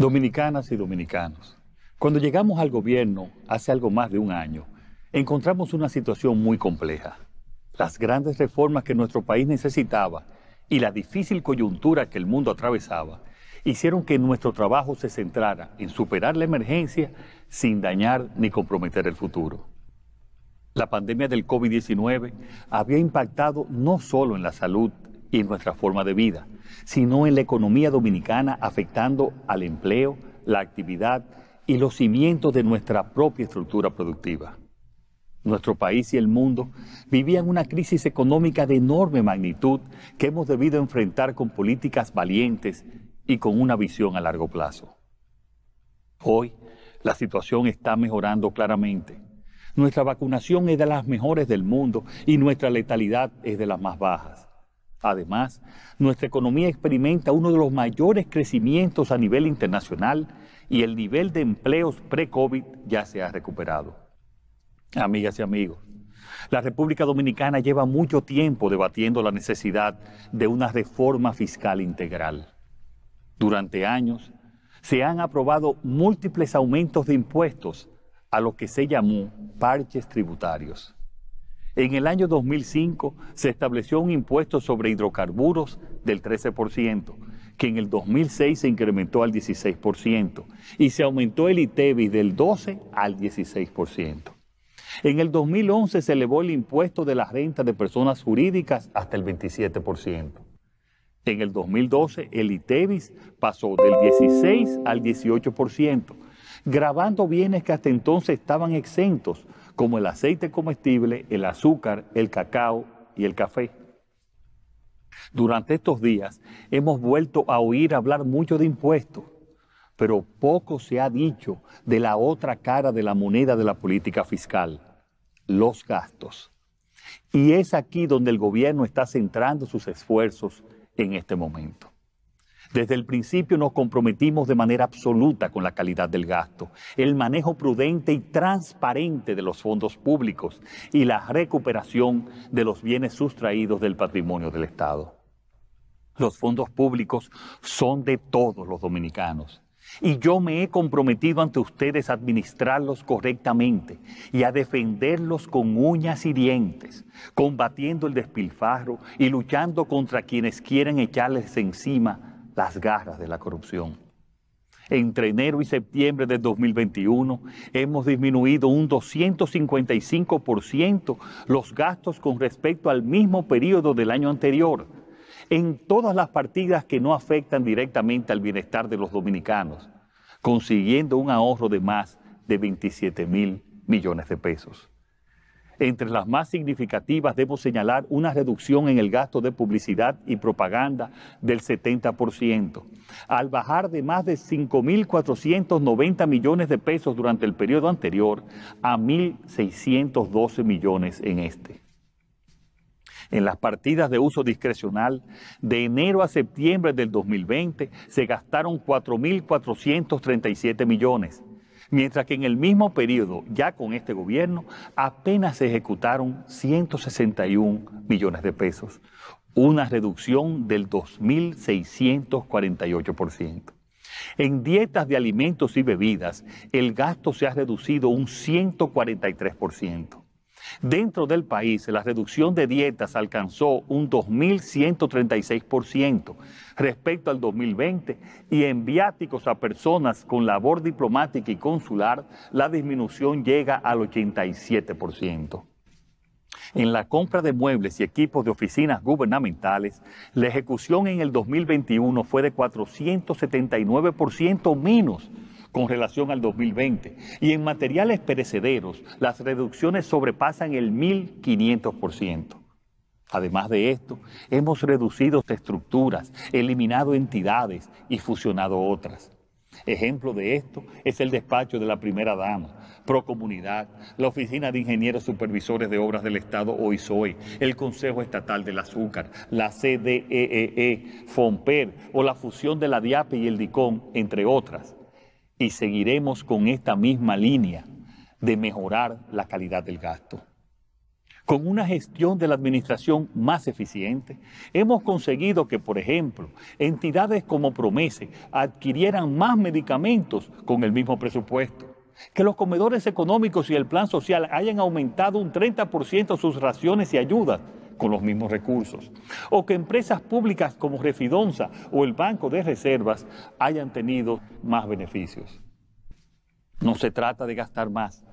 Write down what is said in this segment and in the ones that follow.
Dominicanas y dominicanos, cuando llegamos al gobierno hace algo más de un año, encontramos una situación muy compleja. Las grandes reformas que nuestro país necesitaba y la difícil coyuntura que el mundo atravesaba hicieron que nuestro trabajo se centrara en superar la emergencia sin dañar ni comprometer el futuro. La pandemia del COVID-19 había impactado no solo en la salud y en nuestra forma de vida, sino en la economía dominicana afectando al empleo, la actividad y los cimientos de nuestra propia estructura productiva. Nuestro país y el mundo vivían una crisis económica de enorme magnitud que hemos debido enfrentar con políticas valientes y con una visión a largo plazo. Hoy la situación está mejorando claramente. Nuestra vacunación es de las mejores del mundo y nuestra letalidad es de las más bajas. Además, nuestra economía experimenta uno de los mayores crecimientos a nivel internacional y el nivel de empleos pre-COVID ya se ha recuperado. Amigas y amigos, la República Dominicana lleva mucho tiempo debatiendo la necesidad de una reforma fiscal integral. Durante años se han aprobado múltiples aumentos de impuestos a lo que se llamó parches tributarios. En el año 2005 se estableció un impuesto sobre hidrocarburos del 13%, que en el 2006 se incrementó al 16% y se aumentó el ITEBI del 12 al 16%. En el 2011 se elevó el impuesto de la renta de personas jurídicas hasta el 27%. En el 2012 el ITEBIS pasó del 16 al 18%, grabando bienes que hasta entonces estaban exentos como el aceite comestible, el azúcar, el cacao y el café. Durante estos días hemos vuelto a oír hablar mucho de impuestos, pero poco se ha dicho de la otra cara de la moneda de la política fiscal, los gastos. Y es aquí donde el gobierno está centrando sus esfuerzos en este momento. Desde el principio nos comprometimos de manera absoluta con la calidad del gasto, el manejo prudente y transparente de los fondos públicos y la recuperación de los bienes sustraídos del patrimonio del Estado. Los fondos públicos son de todos los dominicanos y yo me he comprometido ante ustedes a administrarlos correctamente y a defenderlos con uñas y dientes, combatiendo el despilfarro y luchando contra quienes quieren echarles encima las garras de la corrupción. Entre enero y septiembre de 2021 hemos disminuido un 255% los gastos con respecto al mismo periodo del año anterior en todas las partidas que no afectan directamente al bienestar de los dominicanos, consiguiendo un ahorro de más de 27 mil millones de pesos. Entre las más significativas debo señalar una reducción en el gasto de publicidad y propaganda del 70%, al bajar de más de 5.490 millones de pesos durante el periodo anterior a 1.612 millones en este. En las partidas de uso discrecional, de enero a septiembre del 2020 se gastaron 4.437 millones mientras que en el mismo periodo, ya con este gobierno, apenas se ejecutaron 161 millones de pesos, una reducción del 2.648%. En dietas de alimentos y bebidas, el gasto se ha reducido un 143%. Dentro del país, la reducción de dietas alcanzó un 2.136% respecto al 2020 y en viáticos a personas con labor diplomática y consular, la disminución llega al 87%. En la compra de muebles y equipos de oficinas gubernamentales, la ejecución en el 2021 fue de 479% menos con relación al 2020. Y en materiales perecederos, las reducciones sobrepasan el 1.500%. Además de esto, hemos reducido estructuras, eliminado entidades y fusionado otras. Ejemplo de esto es el despacho de la primera dama, Procomunidad, la Oficina de Ingenieros Supervisores de Obras del Estado OISOE, el Consejo Estatal del Azúcar, la CDEE, e, FOMPER o la fusión de la DIAPE y el DICOM, entre otras y seguiremos con esta misma línea de mejorar la calidad del gasto. con una gestión de la administración más eficiente, hemos conseguido que, por ejemplo, entidades como Promese adquirieran más medicamentos con el mismo presupuesto, que los comedores económicos y el plan social hayan aumentado un 30% sus raciones y ayudas con los mismos recursos, o que empresas públicas como Refidonza o el Banco de Reservas hayan tenido más beneficios. No se trata de gastar más,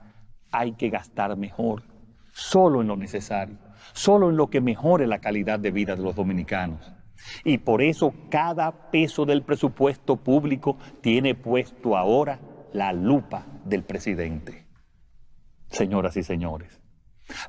hay que gastar mejor, solo en lo necesario, solo en lo que mejore la calidad de vida de los dominicanos. Y por eso cada peso del presupuesto público tiene puesto ahora la lupa del presidente. Señoras y señores,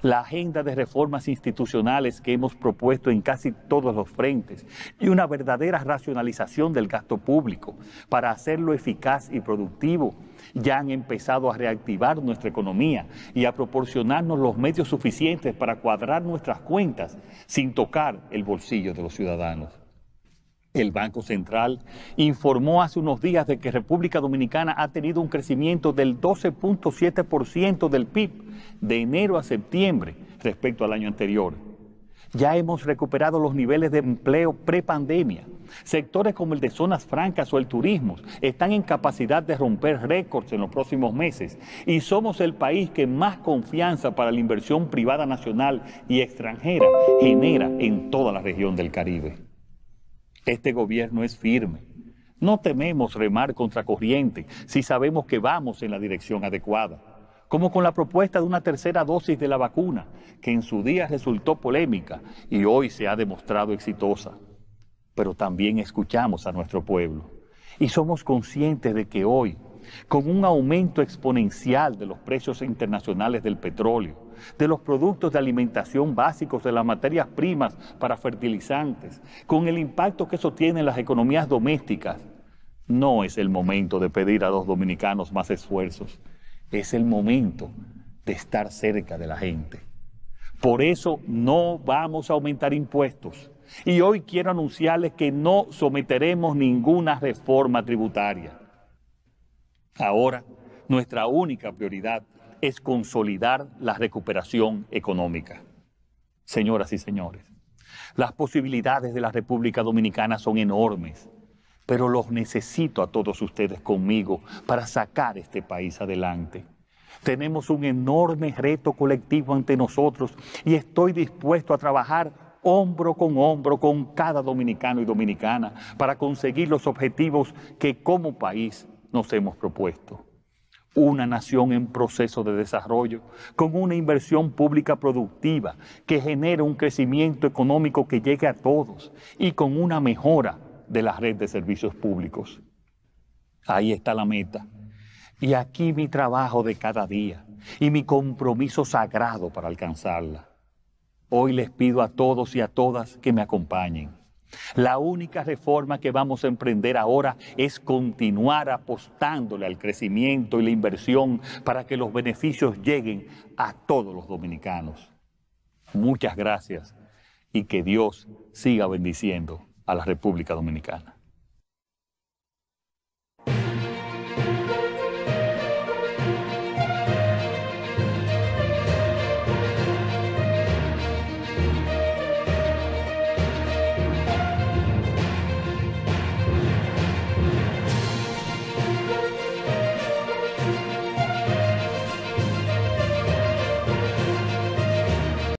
la agenda de reformas institucionales que hemos propuesto en casi todos los frentes y una verdadera racionalización del gasto público para hacerlo eficaz y productivo ya han empezado a reactivar nuestra economía y a proporcionarnos los medios suficientes para cuadrar nuestras cuentas sin tocar el bolsillo de los ciudadanos. El Banco Central informó hace unos días de que República Dominicana ha tenido un crecimiento del 12.7% del PIB de enero a septiembre respecto al año anterior. Ya hemos recuperado los niveles de empleo prepandemia. Sectores como el de zonas francas o el turismo están en capacidad de romper récords en los próximos meses y somos el país que más confianza para la inversión privada nacional y extranjera genera en toda la región del Caribe. Este gobierno es firme. No tememos remar contra corriente si sabemos que vamos en la dirección adecuada, como con la propuesta de una tercera dosis de la vacuna, que en su día resultó polémica y hoy se ha demostrado exitosa. Pero también escuchamos a nuestro pueblo y somos conscientes de que hoy, con un aumento exponencial de los precios internacionales del petróleo, de los productos de alimentación básicos, de las materias primas para fertilizantes, con el impacto que eso tiene en las economías domésticas, no es el momento de pedir a los dominicanos más esfuerzos, es el momento de estar cerca de la gente. Por eso no vamos a aumentar impuestos. Y hoy quiero anunciarles que no someteremos ninguna reforma tributaria. Ahora, nuestra única prioridad es consolidar la recuperación económica. Señoras y señores, las posibilidades de la República Dominicana son enormes, pero los necesito a todos ustedes conmigo para sacar este país adelante. Tenemos un enorme reto colectivo ante nosotros y estoy dispuesto a trabajar hombro con hombro con cada dominicano y dominicana para conseguir los objetivos que como país nos hemos propuesto una nación en proceso de desarrollo, con una inversión pública productiva que genere un crecimiento económico que llegue a todos y con una mejora de la red de servicios públicos. Ahí está la meta. Y aquí mi trabajo de cada día y mi compromiso sagrado para alcanzarla. Hoy les pido a todos y a todas que me acompañen la única reforma que vamos a emprender ahora es continuar apostándole al crecimiento y la inversión para que los beneficios lleguen a todos los dominicanos. Muchas gracias y que Dios siga bendiciendo a la República Dominicana.